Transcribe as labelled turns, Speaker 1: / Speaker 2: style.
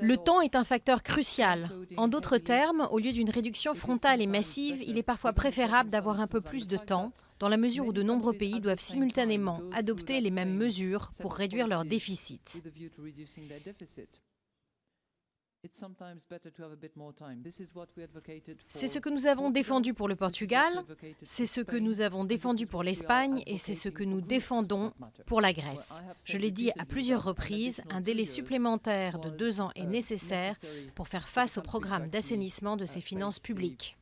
Speaker 1: Le temps est un facteur crucial. En d'autres termes, au lieu d'une réduction frontale et massive, il est parfois préférable d'avoir un peu plus de temps, dans la mesure où de nombreux pays doivent simultanément adopter les mêmes mesures pour réduire leur déficit. C'est ce que nous avons défendu pour le Portugal, c'est ce que nous avons défendu pour l'Espagne et c'est ce que nous défendons pour la Grèce. Je l'ai dit à plusieurs reprises, un délai supplémentaire de deux ans est nécessaire pour faire face au programme d'assainissement de ces finances publiques.